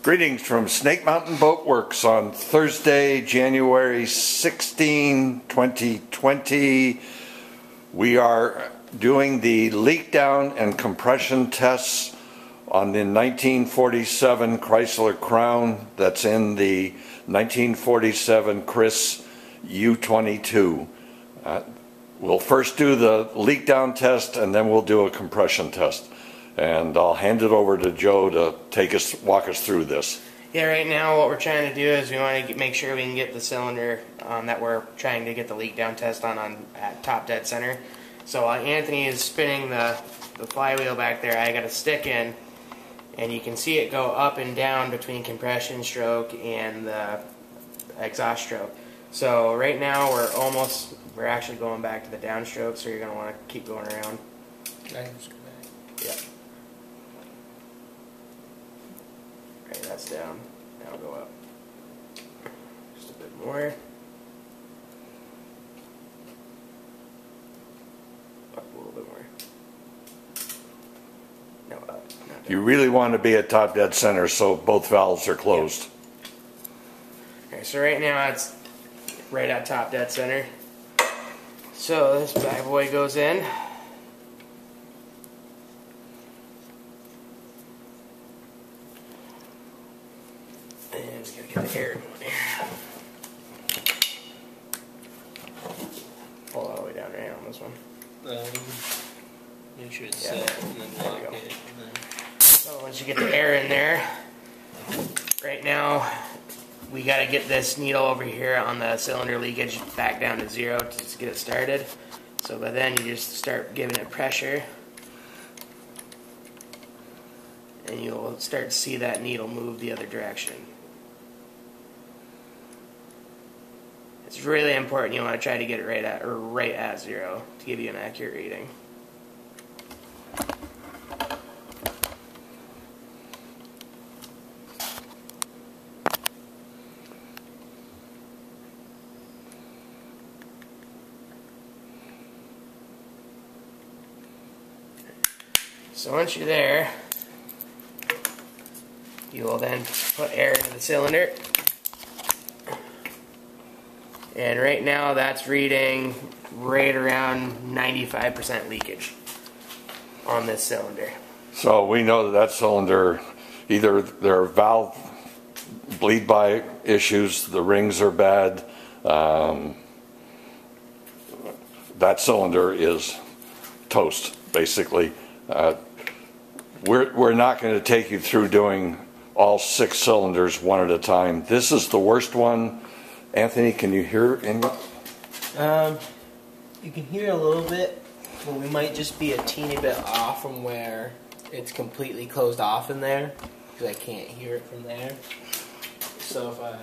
Greetings from Snake Mountain Boat Works on Thursday, January 16, 2020. We are doing the leak down and compression tests on the 1947 Chrysler Crown that's in the 1947 Chris U22. Uh, we'll first do the leak down test and then we'll do a compression test and I'll hand it over to Joe to take us, walk us through this. Yeah, right now what we're trying to do is we want to make sure we can get the cylinder um, that we're trying to get the leak down test on, on at top dead center. So while Anthony is spinning the, the flywheel back there, I got a stick in, and you can see it go up and down between compression stroke and the exhaust stroke. So right now we're almost, we're actually going back to the downstroke, so you're going to want to keep going around. Yeah. Right, that's Now go up. Just a bit more. Up a little bit more. No, up. Down. You really want to be at top dead center so both valves are closed. Okay, so right now it's right at top dead center. So this bad boy goes in. And just gotta get the air going here. Pull all the way down right on this one. Um, make sure it's Yeah, set and then lock it. Then So once you get the air in there, right now we got to get this needle over here on the cylinder leakage back down to zero to just get it started. So by then you just start giving it pressure, and you'll start to see that needle move the other direction. It's really important. You want to try to get it right at or right at zero to give you an accurate reading. So once you're there, you will then put air into the cylinder. And right now that's reading right around 95% leakage on this cylinder. So we know that that cylinder, either there are valve bleed by issues, the rings are bad. Um, that cylinder is toast, basically. Uh, we're, we're not going to take you through doing all six cylinders one at a time. This is the worst one. Anthony, can you hear any? Um, you can hear a little bit, but we might just be a teeny bit off from where it's completely closed off in there, because I can't hear it from there. So if I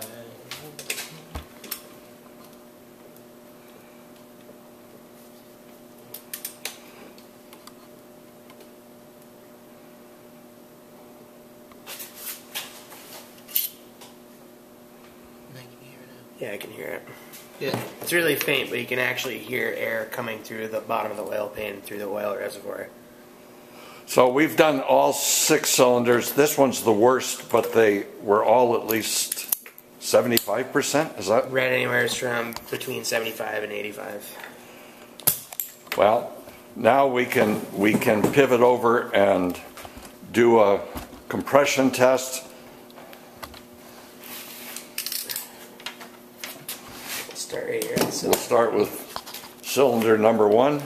Yeah, I can hear it. Yeah. It's really faint, but you can actually hear air coming through the bottom of the oil pan through the oil reservoir. So we've done all six cylinders. This one's the worst, but they were all at least 75%. Is that? Read anywhere from between 75 and 85. Well, now we can, we can pivot over and do a compression test. Let's start right here. So, We'll start with cylinder number one.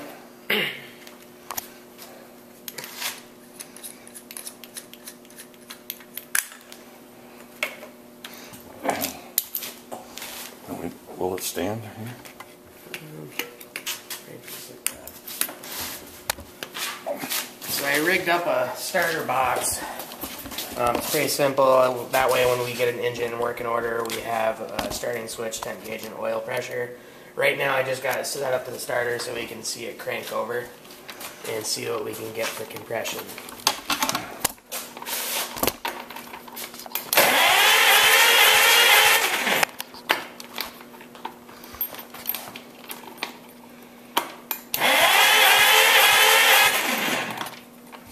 We- Will it stand here? so I rigged up a starter box. Um, it's pretty simple. That way, when we get an engine in working order, we have a starting switch, temp gauge, and oil pressure. Right now, I just got it set up to the starter so we can see it crank over and see what we can get for compression.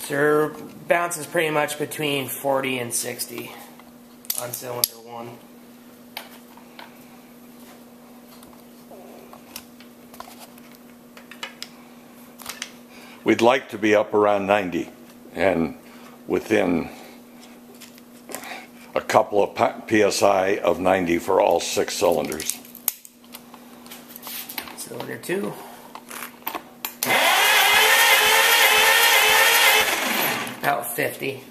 So bounces pretty much between 40 and 60. on cylinder one. We'd like to be up around 90 and within a couple of psi of 90 for all six cylinders. Cylinder two. About 50.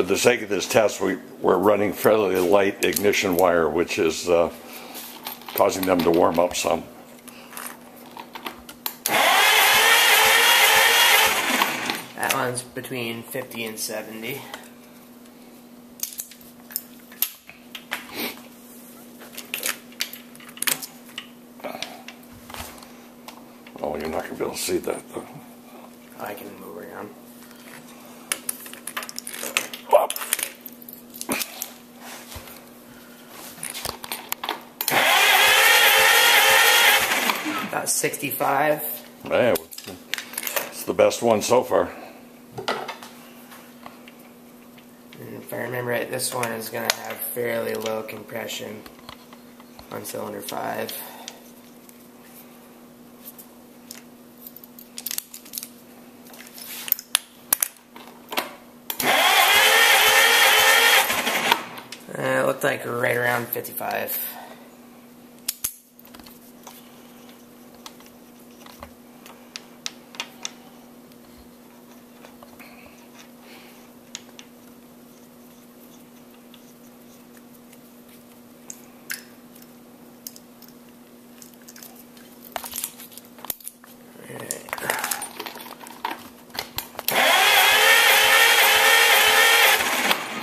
For the sake of this test, we, we're running fairly light ignition wire, which is uh, causing them to warm up some. That one's between 50 and 70. Oh, you're not going to be able to see that though. I can move around. 65. Man, it's the best one so far. And if I remember right, this one is going to have fairly low compression on cylinder 5. Uh, it looked like right around 55.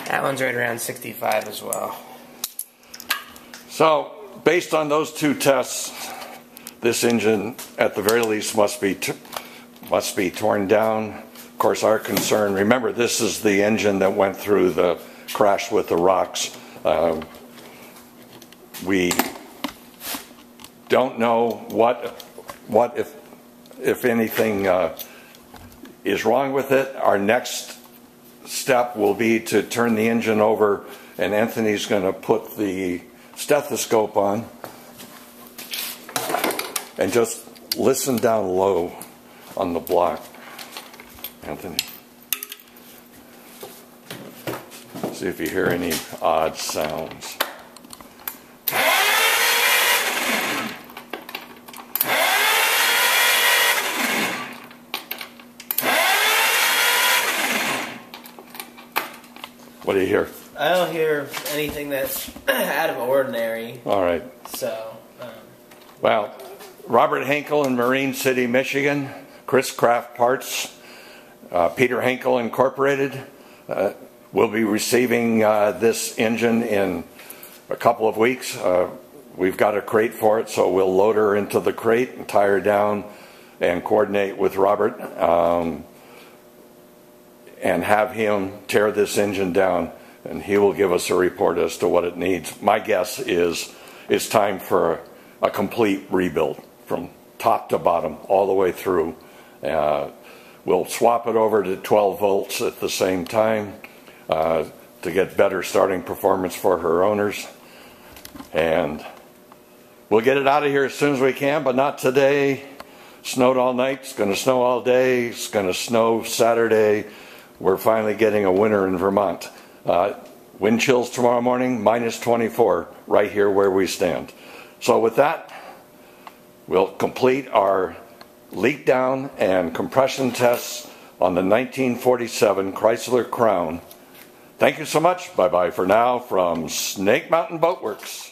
That one's right around 65 as well. So, based on those two tests, this engine, at the very least, must be must be torn down. Of course, our concern. Remember, this is the engine that went through the crash with the rocks. Um, we don't know what what if if anything uh, is wrong with it. Our next step will be to turn the engine over, and Anthony's going to put the stethoscope on and just listen down low on the block. Anthony. See if you hear any odd sounds. What do you hear? I don't hear anything that's out of ordinary. All right. So, um, Well, Robert Henkel in Marine City, Michigan, Chris Craft Parts, uh, Peter Henkel Incorporated uh, will be receiving uh, this engine in a couple of weeks. Uh, we've got a crate for it, so we'll load her into the crate and tie her down and coordinate with Robert um, and have him tear this engine down, and he will give us a report as to what it needs. My guess is it's time for a, complete rebuild from top to bottom, all the way through. Uh, we'll swap it over to 12 volts at the same time uh, to get better starting performance for her owners. And we'll get it out of here as soon as we can, but not today. Snowed all night. It's going to snow all day. It's going to snow Saturday. We're finally getting a winter in Vermont. Uh, wind chills tomorrow morning, minus 24, right here where we stand. So, with that, we'll complete our leak down and compression tests on the 1947 Chrysler Crown. Thank you so much. Bye bye for now from Snake Mountain Boat Works.